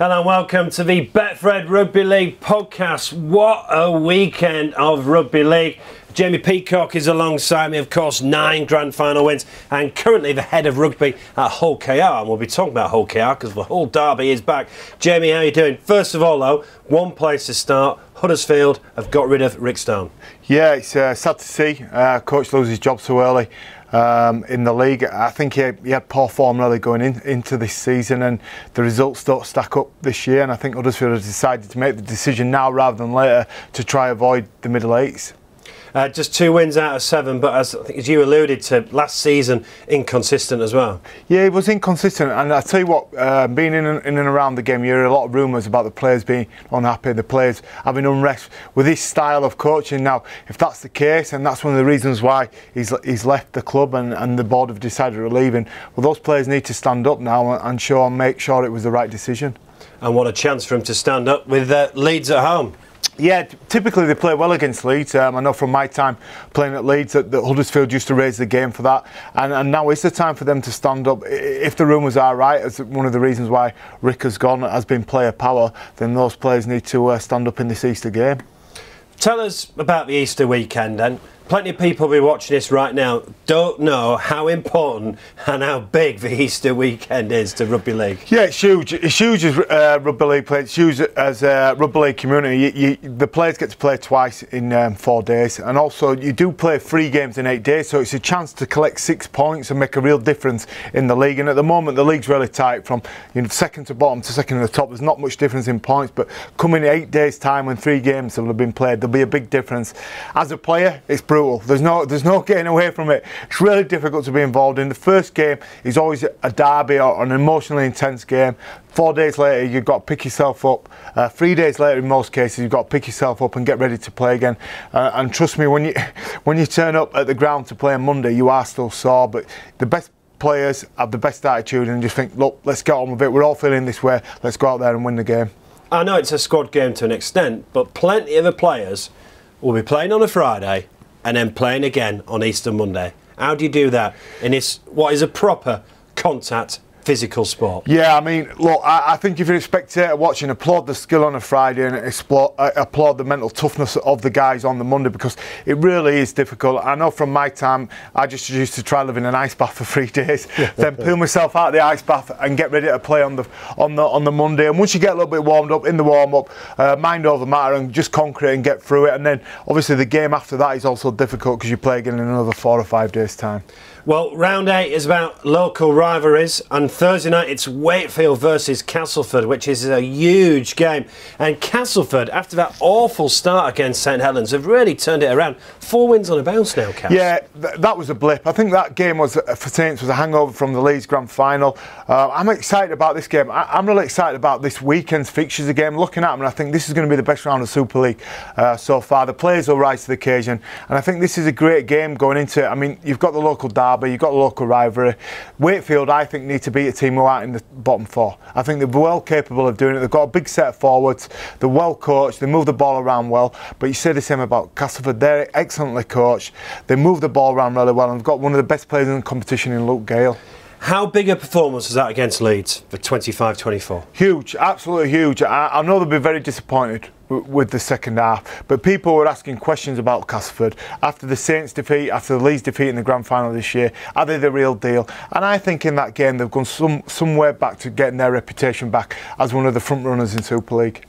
Hello and welcome to the Betfred Rugby League podcast. What a weekend of rugby league. Jamie Peacock is alongside me, of course, nine grand final wins, and currently the head of rugby at Hull KR. And we'll be talking about Hull KR because the Hull derby is back. Jamie, how are you doing? First of all, though, one place to start. Huddersfield have got rid of Rick Stone. Yeah, it's uh, sad to see uh, coach lose his job so early um, in the league. I think he, he, had poor form really going in, into this season, and the results don't stack up this year. And I think Huddersfield has decided to make the decision now rather than later to try avoid the middle eights. Uh, just two wins out of seven, but as, as you alluded to, last season inconsistent as well. Yeah, it was inconsistent, and I tell you what, uh, being in and, in and around the game, you hear a lot of rumours about the players being unhappy, the players having unrest with his style of coaching. Now, if that's the case, and that's one of the reasons why he's he's left the club and, and the board have decided to leave him, well, those players need to stand up now and show and make sure it was the right decision. And what a chance for him to stand up with uh, Leeds at home. Yeah, typically they play well against Leeds. Um, I know from my time playing at Leeds that, that, Huddersfield used to raise the game for that, and, and now is the time for them to stand up. If the rumours are right, as one of the reasons why Rick has gone has been player power, then those players need to uh, stand up in this Easter game. Tell us about the Easter weekend then plenty of people be watching this right now don't know how important and how big the Easter weekend is to rugby league. Yeah, it's huge. It's huge as uh, rugby league play. It's huge as a rugby league community. You, you, the players get to play twice in um, four days, and also you do play three games in eight days, so it's a chance to collect six points and make a real difference in the league. And at the moment, the league's really tight from you know, second to bottom to second to the top. There's not much difference in points, but coming eight days' time when three games will have been played, there'll be a big difference. As a player, it's brutal brutal. There's no there's no getting away from it. It's really difficult to be involved in. The first game is always a derby or an emotionally intense game. Four days later, you've got to pick yourself up. Uh, three days later, in most cases, you've got to pick yourself up and get ready to play again. Uh, and trust me, when you when you turn up at the ground to play on Monday, you are still sore. But the best players have the best attitude and just think, look, let's get on with it. We're all feeling this way. Let's go out there and win the game. I know it's a squad game to an extent, but plenty of the players will be playing on a Friday and then playing again on Easter Monday. How do you do that in this what is a proper contact physical sport. Yeah, I mean, look, I, I, think if you're a spectator watching, applaud the skill on a Friday and explore, uh, applaud the mental toughness of the guys on the Monday because it really is difficult. I know from my time, I just used to try live in an ice bath for three days, then pull myself out of the ice bath and get ready to play on the on the on the Monday. And once you get a little bit warmed up in the warm up, uh, mind over matter and just conquer it and get through it. And then obviously the game after that is also difficult because you play again in another four or five days' time. Well, round eight is about local rivalries, and Thursday night it's Wakefield versus Castleford, which is a huge game. And Castleford, after that awful start against St Helens, have really turned it around. Four wins on a bounce now, Cas. Yeah, th- that was a blip. I think that game was uh, for Saints was a hangover from the Leeds Grand Final. Uh, I'm excited about this game. I- am really excited about this weekend's fixtures again. Looking at them, I think this is going to be the best round of Super League uh, so far. The players will rise to the occasion, and I think this is a great game going into it. I mean, you've got the local derby you've got a local rivalry. Wakefield, I think, need to beat a team who aren't in the bottom four. I think they're well capable of doing it. They've got a big set of forwards, they're well coached, they move the ball around well. But you say the same about Castleford, they're excellently coached, they move the ball around really well, and they've got one of the best players in the competition in Luke Gale. How big a performance was that against Leeds for 25 24? Huge, absolutely huge. I, I know they'll be very disappointed with the second half. But people were asking questions about Castleford after the Saints defeat, after the Leeds defeat in the grand final this year. Are they the real deal? And I think in that game they've gone some somewhere back to getting their reputation back as one of the front runners in Super League.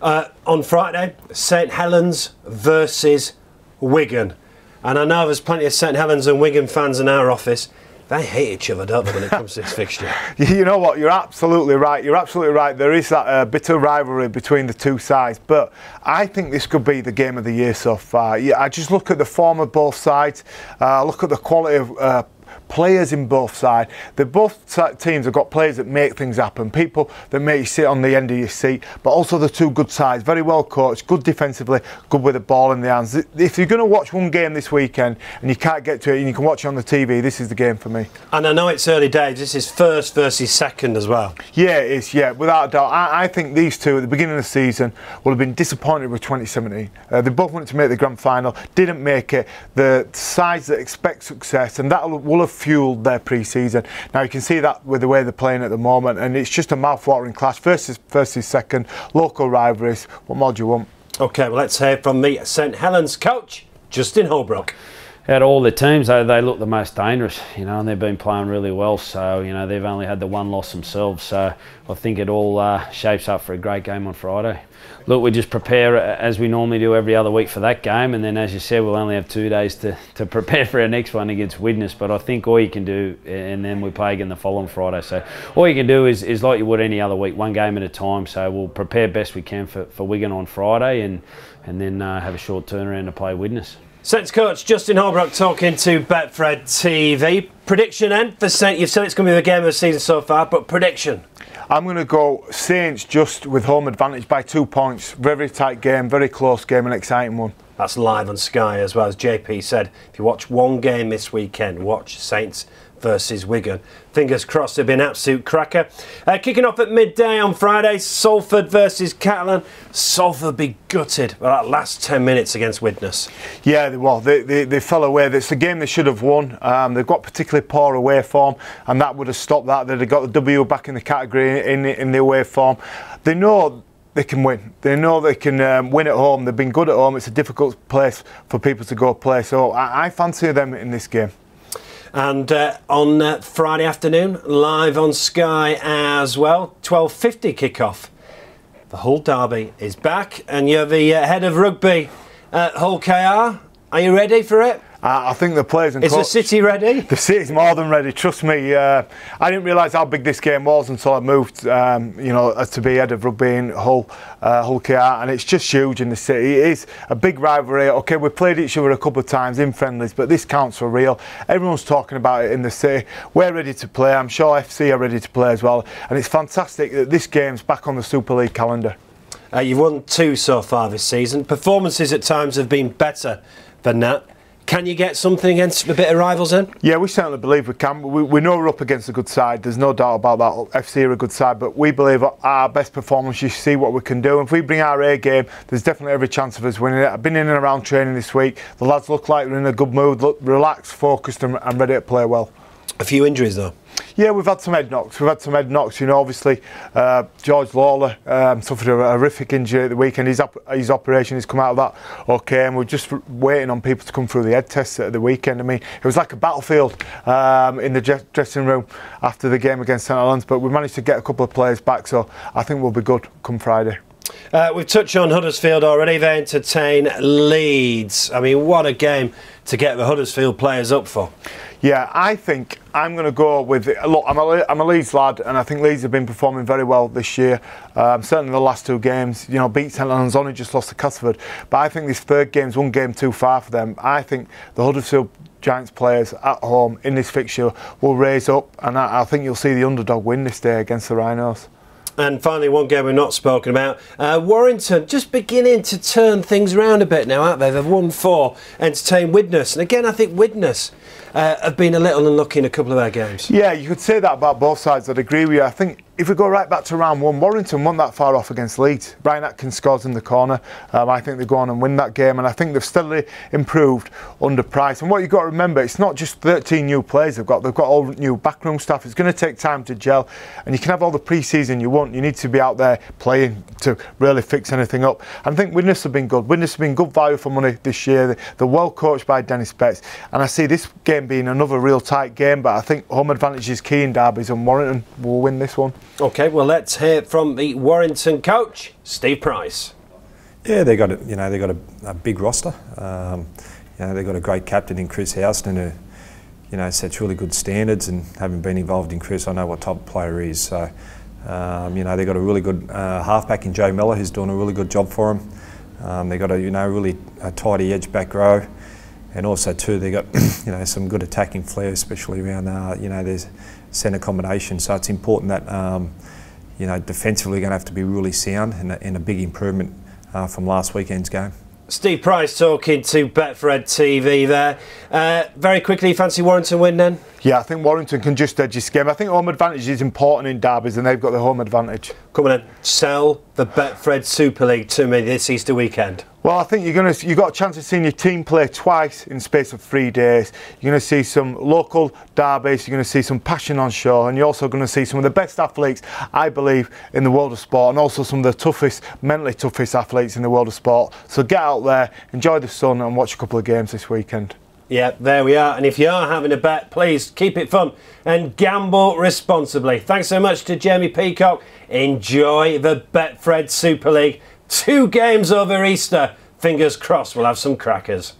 Uh, on Friday, St Helens versus Wigan. And I know there's plenty of St Helens and Wigan fans in our office. They hate each other, don't they, when it comes to this fixture? You know what? You're absolutely right. You're absolutely right. There is that uh, bit of rivalry between the two sides, but I think this could be the game of the year so far. Yeah, I just look at the form of both sides. Uh, look at the quality of. Uh, players in both sides. The both teams have got players that make things happen, people that make you sit on the end of your seat, but also the two good sides, very well coached, good defensively, good with the ball in the hands. If you're going to watch one game this weekend and you can't get to it and you can watch it on the TV, this is the game for me. And I know it's early days. This is first versus second as well. Yeah, it is. Yeah, without a doubt. I, I think these two at the beginning of the season will have been disappointed with 2017. Uh, they both wanted to make the grand final, didn't make it. The sides that expect success, and that will will have fueled their pre-season. Now you can see that with the way they're playing at the moment, and it's just a mouth-watering clash. First is first is second, local rivalries. What more do you want? Okay, well let's hear from the St Helens coach, Justin Holbrook out of all the teams, they, they look the most dangerous, you know, and they've been playing really well. So, you know, they've only had the one loss themselves. So I think it all uh, shapes up for a great game on Friday. Look, we just prepare uh, as we normally do every other week for that game, and then, as you said, we'll only have two days to, to prepare for our next one against Widnes. But I think all you can do, and then we play again the following Friday. So all you can do is, is like you would any other week, one game at a time. So we'll prepare best we can for, for Wigan on Friday, and and then uh, have a short turnaround to play Widnes. Saints coach Justin Holbrook talking to Betfred TV. Prediction then for Saints. You've said it's going to be the game of the season so far, but prediction. I'm going to go Saints just with home advantage by two points. Very tight game, very close game, an exciting one. That's live on Sky as well as JP said. If you watch one game this weekend, watch Saints versus Wigan. Fingers crossed it'll be an absolute cracker. Uh, kicking off at midday on Friday, Salford versus Catalan. Salford be gutted for that last 10 minutes against Widnes. Yeah, well, they, they, they fell away. It's a game they should have won. Um, they've got particularly poor away form, and that would have stopped that. They'd have got the W back in the category in, in the away form. They know they can win. They know they can um, win at home. They've been good at home. It's a difficult place for people to go play. So I, I fancy them in this game. And uh, on uh, Friday afternoon, live on Sky as well, 12.50 kickoff. The Hull Derby is back, and you're the uh, head of rugby at Hull KR. Are you ready for it? I think the players and is the city ready? The city's more than ready. Trust me. Uh, I didn't realise how big this game was until I moved, um, you know, to be head of rugby in Hull, uh, Hull KR, and it's just huge in the city. It is a big rivalry. Okay, we played each other a couple of times in friendlies, but this counts for real. Everyone's talking about it in the city. We're ready to play. I'm sure FC are ready to play as well, and it's fantastic that this game's back on the Super League calendar. Uh, you've won two so far this season. Performances at times have been better than that. Can you get something against a bit of rivals then? Yeah, we certainly believe we can. We, we know we're up against a good side. There's no doubt about that. FC are a good side, but we believe our best performance, you see what we can do. And if we bring our A game, there's definitely every chance of us winning it. I've been in and around training this week. The lads look like they're in a good mood, look relaxed, focused, and, and ready to play well. A few injuries though. Yeah, we've had some head knocks. We've had some head knocks. You know, obviously, uh, George Lawler um, suffered a horrific injury at the weekend. His, op- his operation has come out of that okay, and we're just waiting on people to come through the head tests at the weekend. I mean, it was like a battlefield um, in the dressing room after the game against St Helens, but we managed to get a couple of players back, so I think we'll be good come Friday. Uh, we've touched on Huddersfield already. They entertain Leeds. I mean, what a game to get the Huddersfield players up for. Yeah, I think I'm going to go with. Look, I'm a, I'm a Leeds lad, and I think Leeds have been performing very well this year. Um, certainly the last two games, you know, beat St only just lost to Castleford, but I think this third game's one game too far for them. I think the Huddersfield Giants players at home in this fixture will raise up, and I, I think you'll see the underdog win this day against the Rhinos. And finally, one game we've not spoken about. Uh, Warrington just beginning to turn things around a bit now, aren't they? They've won four, entertained Widnes. And again, I think Widnes uh, have been a little unlucky in a couple of their games. Yeah, you could say that about both sides. I'd agree with you. I think if we go right back to round one, Warrington weren't that far off against Leeds. Ryan Atkins scores in the corner. Um, I think they go on and win that game, and I think they've steadily improved under Price. And what you've got to remember, it's not just 13 new players they've got, they've got all new backroom staff. It's going to take time to gel, and you can have all the pre season you want. You need to be out there playing to really fix anything up. And I think Widnes have been good. Widnes have been good value for money this year. They're well coached by Dennis Betts, and I see this game being another real tight game, but I think home advantage is key in derbies, and Warrington will win this one. Okay, well, let's hear from the Warrington coach, Steve Price. Yeah, they got a, you know they got a, a big roster. Um, you know they got a great captain in Chris Houston who, you know, sets really good standards. And having been involved in Chris, I know what type of player he is. So, um, you know, they got a really good uh, halfback in Joe Mellor who's doing a really good job for them. Um, they got a you know really a tidy edge back row, and also too they've got you know some good attacking flair, especially around uh, you know there's centre combination. So it's important that um, you know defensively going to have to be really sound and a, and a big improvement uh, from last weekend's game. Steve Price talking to Betfred TV there. Uh, very quickly, fancy Warrington win then? Yeah, I think Warrington can just edge this game. I think home advantage is important in derbies, and they've got the home advantage. Come on, then, sell the Betfred Super League to me this Easter weekend. Well, I think you're going to you got a chance of seeing your team play twice in the space of three days. You're going to see some local derbies. You're going to see some passion on show, and you're also going to see some of the best athletes, I believe, in the world of sport, and also some of the toughest, mentally toughest athletes in the world of sport. So get out there, enjoy the sun, and watch a couple of games this weekend. Yeah, there we are. And if you are having a bet, please keep it fun and gamble responsibly. Thanks so much to Jamie Peacock. Enjoy the Betfred Super League. Two games over Easter. Fingers crossed we'll have some crackers.